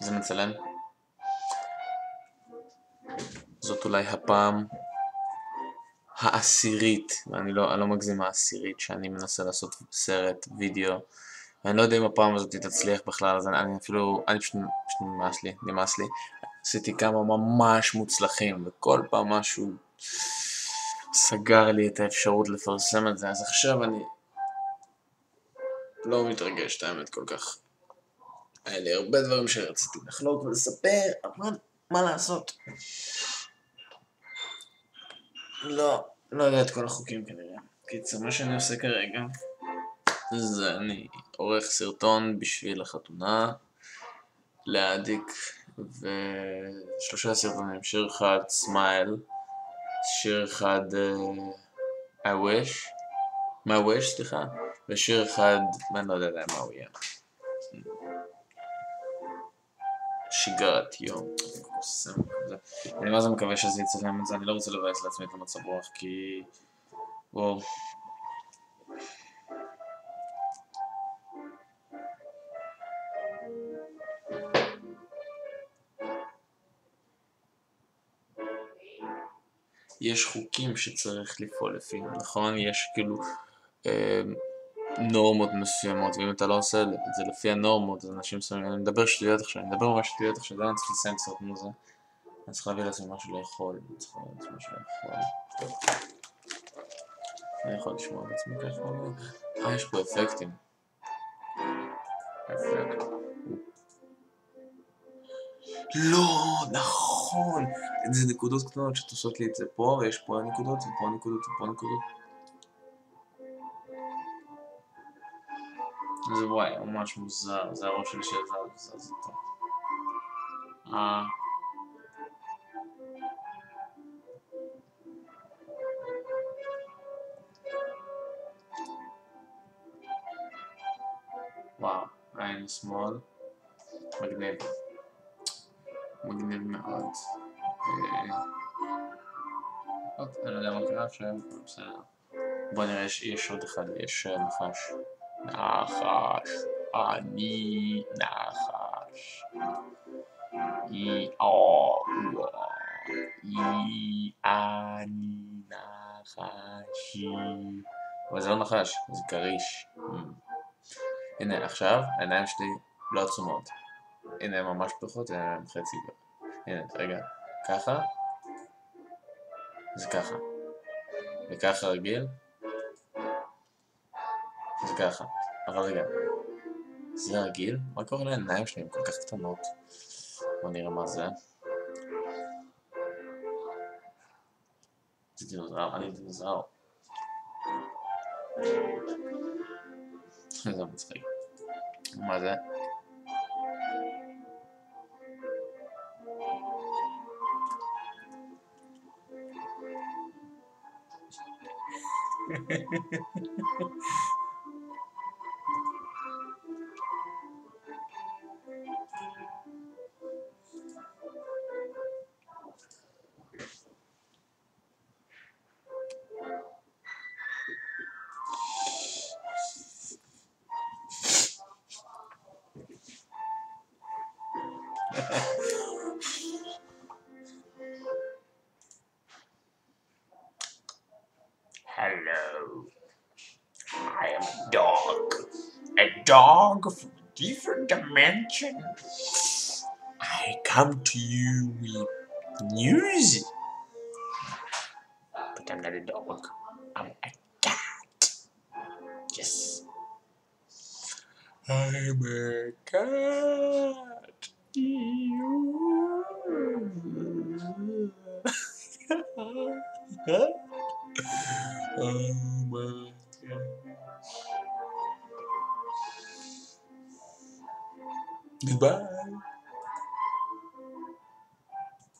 זה מצלם. זאת אולי הפעם העשירית, ואני לא, לא מגזים העשירית, שאני מנסה לעשות סרט, וידאו. ואני לא יודע אם הפעם הזאת תצליח בכלל, אז אני, אני אפילו, אני פשוט, פשוט נמאס לי, נמאס לי. עשיתי כמה ממש מוצלחים, וכל פעם משהו סגר לי את האפשרות לפרסם את זה, אז עכשיו אני לא מתרגש, את האמת, כל כך. היה לי הרבה דברים שרציתי לחלוק ולספר, אבל מה לעשות? לא, לא יודע את כל החוקים כנראה. קיצר, מה שאני עושה כרגע זה אני עורך סרטון בשביל החתונה להעדיק ושלושה סרטונים, שיר אחד סמייל, שיר אחד uh, I wish, my wish סליחה, ושיר אחד, ואני לא יודע מה הוא יהיה. שגרת יום. אני מה זה מקווה שזה יצלם את זה, אני לא רוצה לבאס לעצמי את המצב רוח כי... וואו. יש חוקים שצריך לפעול לפיהם, נכון? יש כאילו אה, נורמות מסוימות, ואם אתה לא עושה את זה לפי הנורמות, אז אנשים מסוימים, אני מדבר שטויות עכשיו, אני מדבר ממש שטויות עכשיו, אני צריך לסיים סרט מזה. אני צריך להביא לעצמי משהו לאכול, אני צריך להביא לעצמי משהו לאכול. אני יכול לשמוע את עצמי ככה, אה, יש פה אפקטים. אפקט. לא, נכון! זה נקודות קטנות שתעשות לי את זה פה, ויש פה נקודות, ופה נקודות, ופה נקודות. זה וואי, ממש מוזר, זה הראש שלי שזז, זז אותו. אה... וואו, עין שמאל, מגניב. מגניב מאוד. אני לא יודע מה קרה עכשיו, בסדר. בוא נראה, יש עוד אחד, יש נחש. נחש, אני נחש. אי או אי אני נחשי. אבל זה לא נחש, זה כריש. הנה עכשיו העיניים שלי לא עצומות. הנה הן ממש פתוחות, הן חצי. הנה, רגע, ככה. זה ככה. וככה רגיל. זה ככה. אבל רגע, זה רגיל? מה קורה לעיניים שלי? הן כל כך קטנות. בוא נראה מה זה. זה דינוזאור, אני דינוזאור. זה מצחיק. מה זה? Hello. I am a dog. A dog from a different dimension. I come to you with news. But I'm not a dog. I'm a cat. Yes. I'm a cat. Oh my god. Goodbye.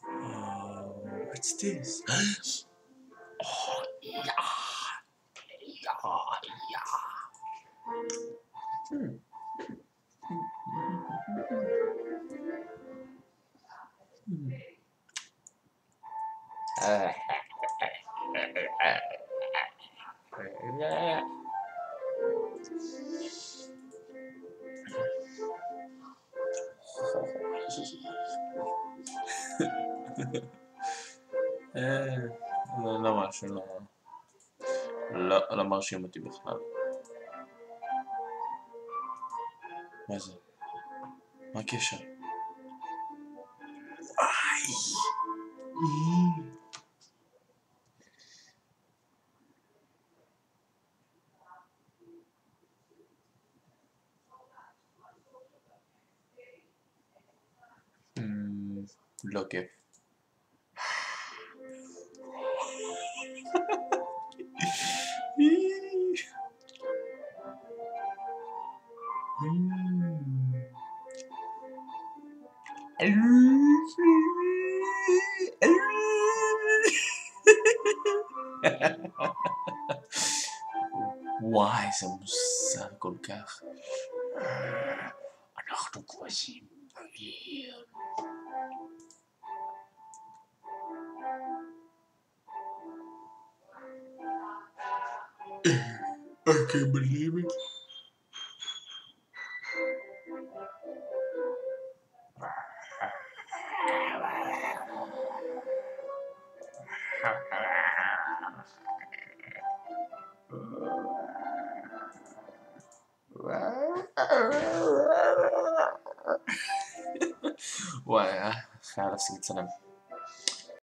Oh, what's this? oh, yeah. Yeah, yeah. Hmm. לא, לא משהו, לא... לא, לא מרשים אותי בכלל. מה זה? מה הקשר? איי! אמ, לא כיף. וואי, זה מוזר כל כך. אנחנו I can't believe it. Vay ya. Şerefsiz gitsene.